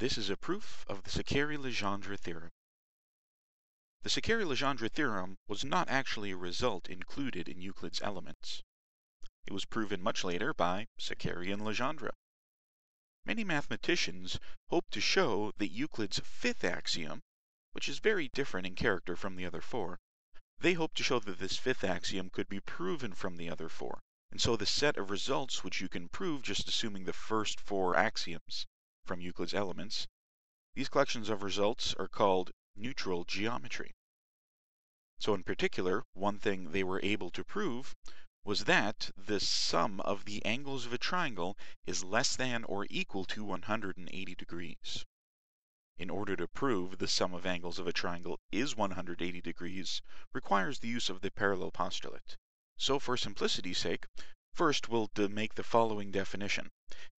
This is a proof of the Saccheri-Legendre theorem. The Saccheri-Legendre theorem was not actually a result included in Euclid's Elements. It was proven much later by Saccheri and Legendre. Many mathematicians hope to show that Euclid's fifth axiom, which is very different in character from the other four, they hope to show that this fifth axiom could be proven from the other four. And so the set of results which you can prove just assuming the first four axioms from Euclid's Elements, these collections of results are called neutral geometry. So in particular, one thing they were able to prove was that the sum of the angles of a triangle is less than or equal to 180 degrees. In order to prove the sum of angles of a triangle is 180 degrees requires the use of the parallel postulate. So for simplicity's sake, first we'll make the following definition.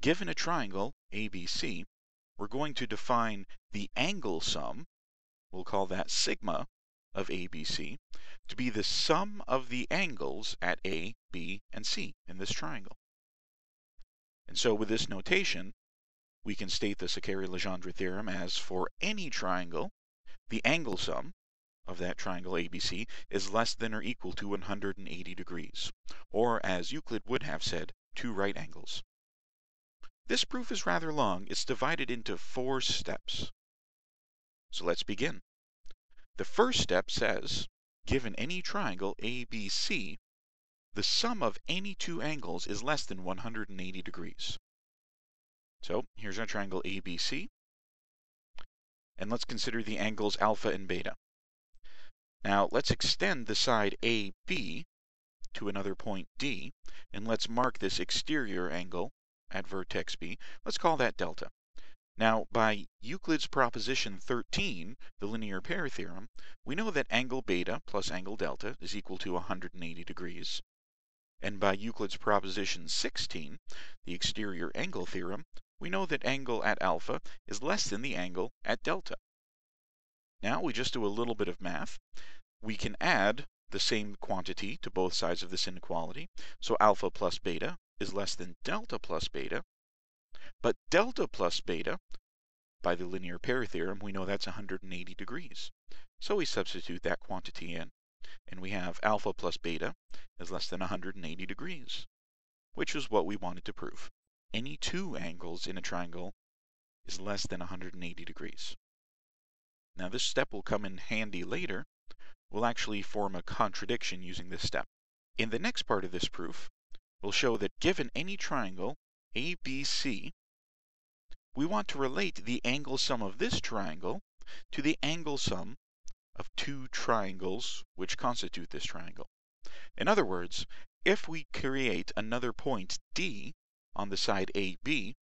Given a triangle, ABC, we're going to define the angle sum, we'll call that sigma of ABC, to be the sum of the angles at A, B, and C in this triangle. And so with this notation, we can state the Saccheri-Legendre theorem as for any triangle, the angle sum of that triangle ABC is less than or equal to 180 degrees, or as Euclid would have said, two right angles. This proof is rather long. It's divided into four steps. So let's begin. The first step says, given any triangle ABC, the sum of any two angles is less than 180 degrees. So here's our triangle ABC. And let's consider the angles alpha and beta. Now let's extend the side AB to another point D, and let's mark this exterior angle at vertex B. Let's call that delta. Now, by Euclid's proposition 13, the linear pair theorem, we know that angle beta plus angle delta is equal to 180 degrees. And by Euclid's proposition 16, the exterior angle theorem, we know that angle at alpha is less than the angle at delta. Now we just do a little bit of math. We can add the same quantity to both sides of this inequality. So alpha plus beta is less than delta plus beta. But delta plus beta, by the linear pair theorem, we know that's 180 degrees. So we substitute that quantity in, and we have alpha plus beta is less than 180 degrees, which is what we wanted to prove. Any two angles in a triangle is less than 180 degrees. Now this step will come in handy later. We'll actually form a contradiction using this step. In the next part of this proof, we'll show that given any triangle ABC, we want to relate the angle sum of this triangle to the angle sum of two triangles which constitute this triangle. In other words, if we create another point D on the side AB,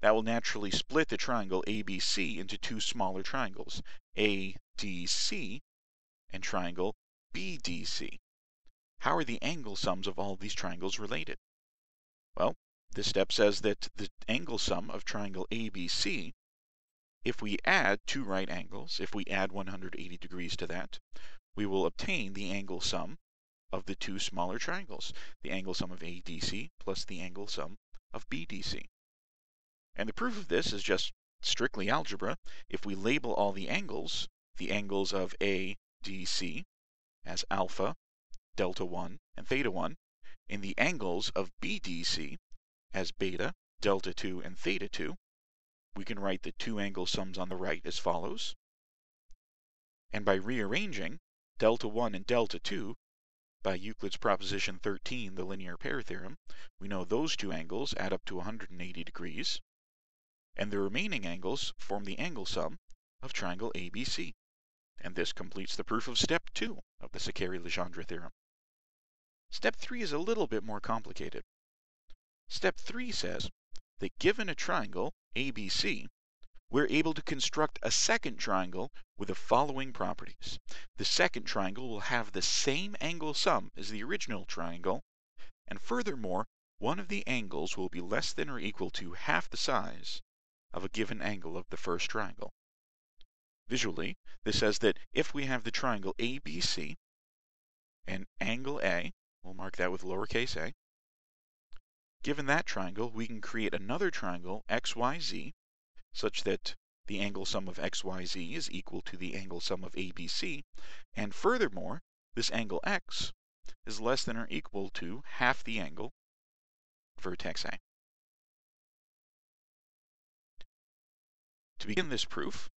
that will naturally split the triangle ABC into two smaller triangles, ADC and triangle BDC. How are the angle sums of all these triangles related? Well, this step says that the angle sum of triangle ABC, if we add two right angles, if we add 180 degrees to that, we will obtain the angle sum of the two smaller triangles, the angle sum of ADC plus the angle sum of BDC. And the proof of this is just strictly algebra. If we label all the angles, the angles of ADC as alpha, delta 1, and theta 1, and the angles of BDC as beta, delta 2, and theta 2, we can write the two angle sums on the right as follows. And by rearranging delta 1 and delta 2 by Euclid's proposition 13, the linear pair theorem, we know those two angles add up to 180 degrees and the remaining angles form the angle sum of triangle ABC. And this completes the proof of step 2 of the Saccheri-Legendre theorem. Step 3 is a little bit more complicated. Step 3 says that given a triangle ABC, we're able to construct a second triangle with the following properties. The second triangle will have the same angle sum as the original triangle, and furthermore, one of the angles will be less than or equal to half the size of a given angle of the first triangle. Visually, this says that if we have the triangle ABC and angle A, we'll mark that with lowercase a, given that triangle, we can create another triangle XYZ such that the angle sum of xyz is equal to the angle sum of ABC, and furthermore, this angle x is less than or equal to half the angle vertex A. To begin this proof,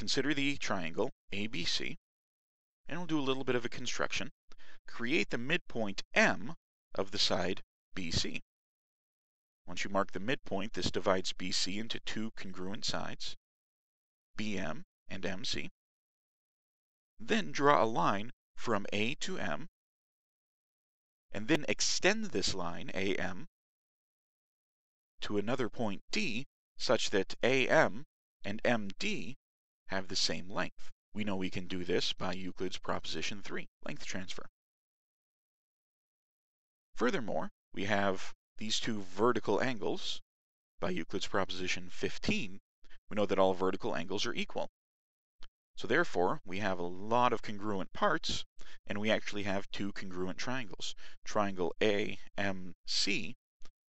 consider the triangle ABC, and we'll do a little bit of a construction. Create the midpoint M of the side BC. Once you mark the midpoint, this divides BC into two congruent sides, BM and MC. Then draw a line from A to M, and then extend this line, AM, to another point D, such that AM and MD have the same length. We know we can do this by Euclid's proposition 3, length transfer. Furthermore, we have these two vertical angles. By Euclid's proposition 15, we know that all vertical angles are equal. So therefore, we have a lot of congruent parts, and we actually have two congruent triangles. Triangle AMC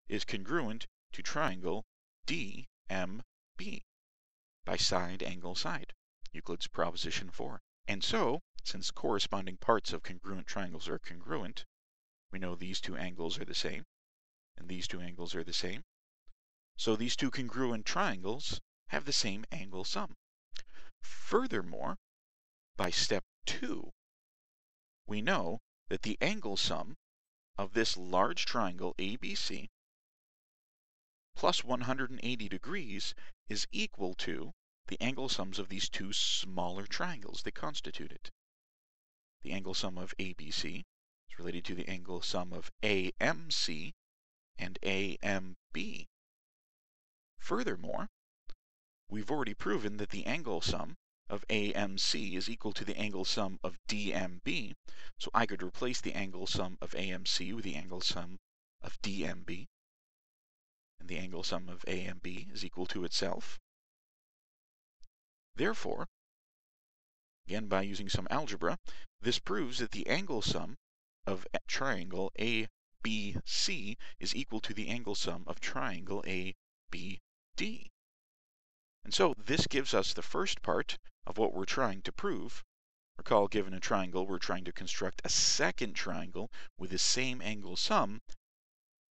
is congruent to triangle DMB by side angle side, Euclid's proposition 4. And so, since corresponding parts of congruent triangles are congruent, we know these two angles are the same, and these two angles are the same. So these two congruent triangles have the same angle sum. Furthermore, by step 2, we know that the angle sum of this large triangle ABC plus 180 degrees is equal to the angle sums of these two smaller triangles that constitute it. The angle sum of ABC is related to the angle sum of AMC and AMB. Furthermore, we've already proven that the angle sum of AMC is equal to the angle sum of DMB, so I could replace the angle sum of AMC with the angle sum of DMB, and the angle sum of A and B is equal to itself. Therefore, again by using some algebra, this proves that the angle sum of triangle ABC is equal to the angle sum of triangle ABD. And so this gives us the first part of what we're trying to prove. Recall, given a triangle, we're trying to construct a second triangle with the same angle sum,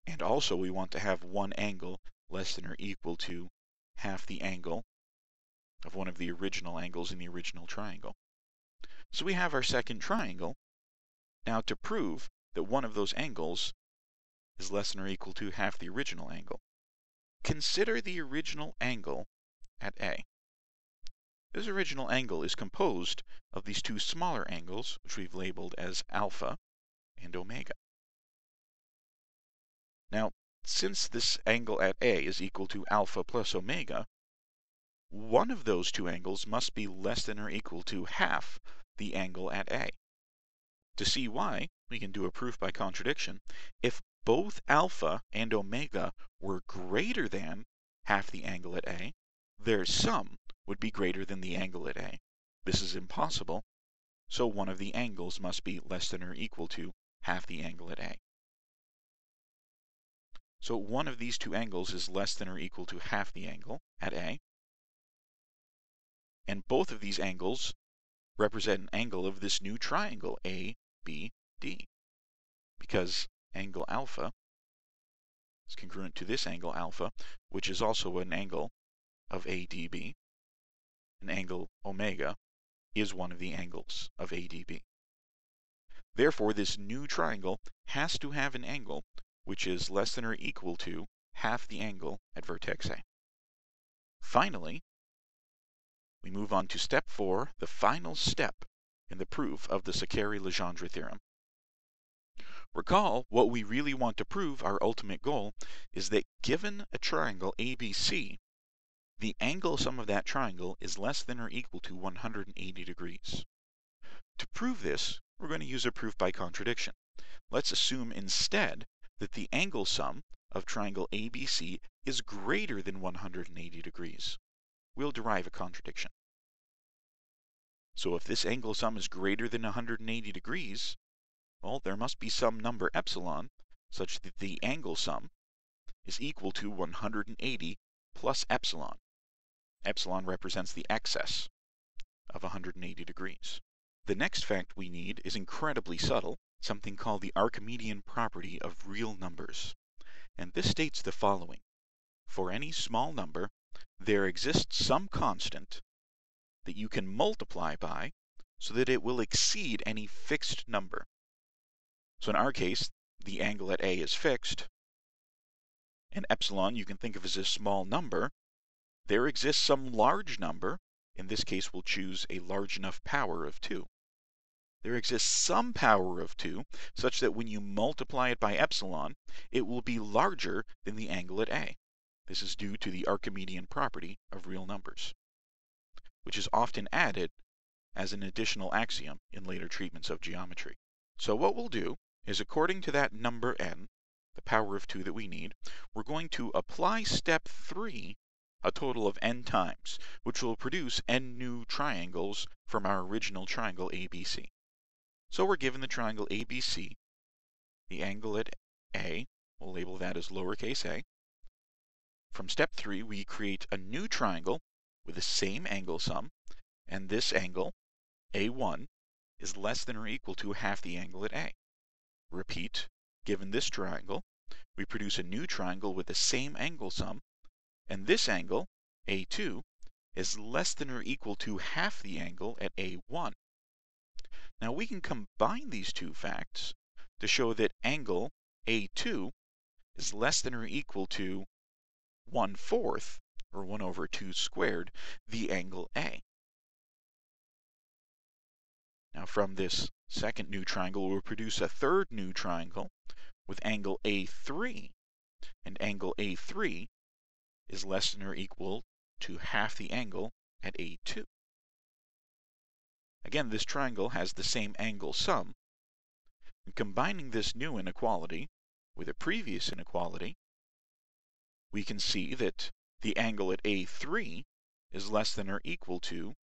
and also we want to have one angle less than or equal to half the angle of one of the original angles in the original triangle. So we have our second triangle. Now to prove that one of those angles is less than or equal to half the original angle, consider the original angle at A. This original angle is composed of these two smaller angles, which we've labeled as alpha and omega. Now, since this angle at A is equal to alpha plus omega, one of those two angles must be less than or equal to half the angle at A. To see why, we can do a proof by contradiction. If both alpha and omega were greater than half the angle at A, their sum would be greater than the angle at A. This is impossible, so one of the angles must be less than or equal to half the angle at A. So one of these two angles is less than or equal to half the angle at A. And both of these angles represent an angle of this new triangle, ABD. Because angle alpha is congruent to this angle alpha, which is also an angle of ADB an angle omega is one of the angles of ADB. Therefore, this new triangle has to have an angle which is less than or equal to half the angle at vertex A. Finally, we move on to step 4, the final step in the proof of the Saccheri-Legendre theorem. Recall, what we really want to prove, our ultimate goal, is that given a triangle ABC, the angle sum of that triangle is less than or equal to 180 degrees. To prove this, we're going to use a proof by contradiction. Let's assume instead that the angle sum of triangle ABC is greater than 180 degrees. We'll derive a contradiction. So if this angle sum is greater than 180 degrees, well, there must be some number epsilon such that the angle sum is equal to 180 plus epsilon. epsilon represents the excess of 180 degrees. The next fact we need is incredibly subtle, something called the Archimedean property of real numbers. And this states the following. For any small number, there exists some constant that you can multiply by so that it will exceed any fixed number. So in our case, the angle at A is fixed, and epsilon you can think of as a small number. There exists some large number, in this case we'll choose a large enough power of 2. There exists some power of 2 such that when you multiply it by epsilon, it will be larger than the angle at A. This is due to the Archimedean property of real numbers, which is often added as an additional axiom in later treatments of geometry. So what we'll do is according to that number n, the power of 2 that we need, we're going to apply step 3 a total of n times, which will produce n new triangles from our original triangle ABC. So we're given the triangle ABC, the angle at A, we'll label that as lowercase a. From step 3, we create a new triangle with the same angle sum, and this angle, A1, is less than or equal to half the angle at A. Repeat, given this triangle, we produce a new triangle with the same angle sum, and this angle, A2, is less than or equal to half the angle at A1. Now we can combine these two facts to show that angle A2 is less than or equal to 1 fourth, or 1 over 2 squared, the angle A. Now from this second new triangle, we'll produce a third new triangle with angle A3. And angle A3 is less than or equal to half the angle at A2. Again, this triangle has the same angle sum. And combining this new inequality with a previous inequality, we can see that the angle at A3 is less than or equal to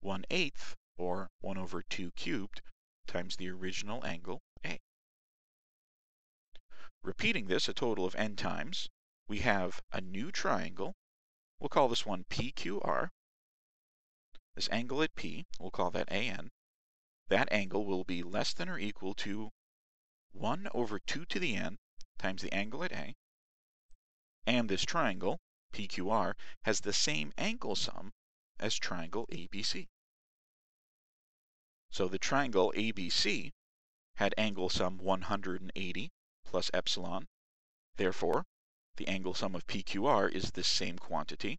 1 eighth, or 1 over 2 cubed, times the original angle A. Repeating this a total of n times, we have a new triangle. We'll call this one PQR. This angle at P, we'll call that AN. That angle will be less than or equal to 1 over 2 to the n times the angle at A. And this triangle, PQR, has the same angle sum as triangle ABC. So the triangle ABC had angle sum 180 plus epsilon. Therefore, the angle sum of PQR is this same quantity.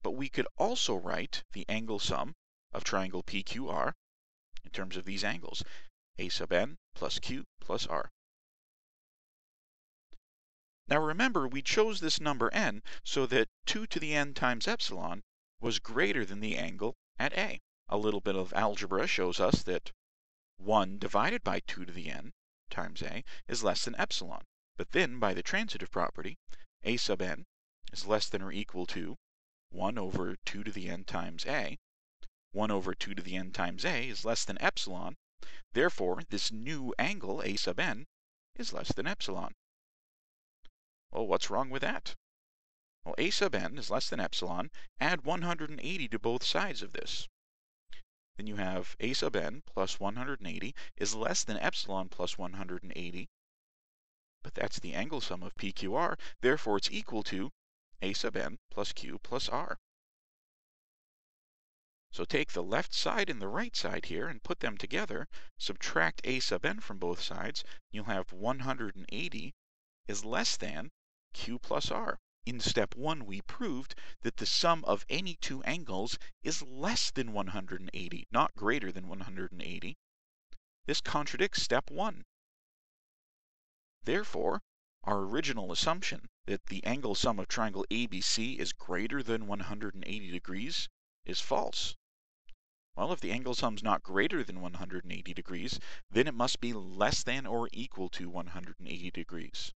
But we could also write the angle sum of triangle PQR in terms of these angles, a sub n plus q plus r. Now remember, we chose this number n so that 2 to the n times epsilon was greater than the angle at A. A little bit of algebra shows us that 1 divided by 2 to the n times a is less than epsilon. But then, by the transitive property, a sub n is less than or equal to 1 over 2 to the n times a. 1 over 2 to the n times a is less than epsilon. Therefore, this new angle, a sub n, is less than epsilon. Well, what's wrong with that? Well, a sub n is less than epsilon. Add 180 to both sides of this then you have a sub n plus 180 is less than epsilon plus 180. But that's the angle sum of PQR, therefore it's equal to a sub n plus q plus r. So take the left side and the right side here and put them together, subtract a sub n from both sides, you'll have 180 is less than q plus r. In step 1, we proved that the sum of any two angles is less than 180, not greater than 180. This contradicts step 1. Therefore, our original assumption that the angle sum of triangle ABC is greater than 180 degrees is false. Well, if the angle sum is not greater than 180 degrees, then it must be less than or equal to 180 degrees.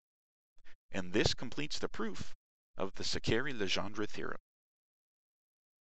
And this completes the proof of the Saccheri-Legendre theorem.